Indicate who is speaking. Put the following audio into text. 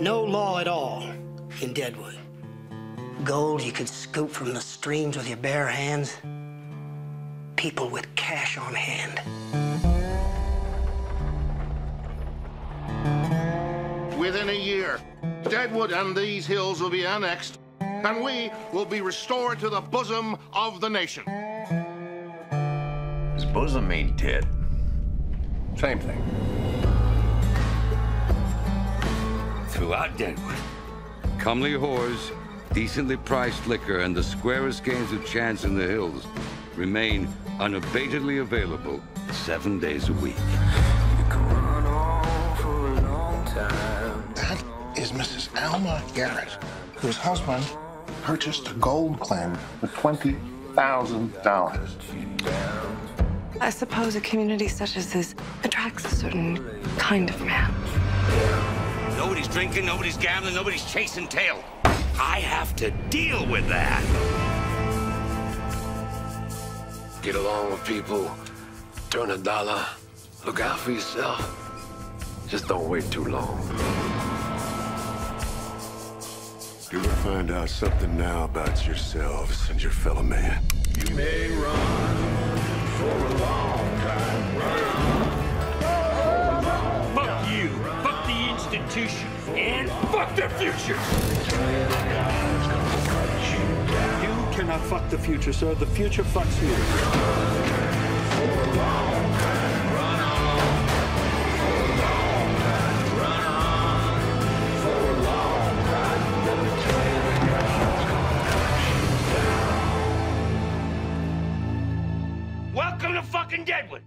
Speaker 1: No law at all in Deadwood. Gold you could scoop from the streams with your bare hands. People with cash on hand.
Speaker 2: Within a year, Deadwood and these hills will be annexed, and we will be restored to the bosom of the nation.
Speaker 3: His bosom ain't dead.
Speaker 4: Same thing.
Speaker 5: Throughout Deadwood, comely whores, decently priced liquor, and the squarest games of chance in the hills remain unabatedly available seven days a week.
Speaker 6: That is Mrs. Alma Garrett, whose husband purchased a gold claim for $20,000.
Speaker 7: I suppose a community such as this attracts a certain kind of man.
Speaker 5: Nobody's drinking, nobody's gambling, nobody's chasing tail. I have to deal with that.
Speaker 8: Get along with people, turn a dollar, look out for yourself. Just don't wait too long.
Speaker 9: You're gonna find out something now about yourselves and your fellow man.
Speaker 8: You may run for a long
Speaker 5: And fuck the future!
Speaker 10: You cannot fuck the future, sir. The future fucks you. Welcome to fucking Deadwood!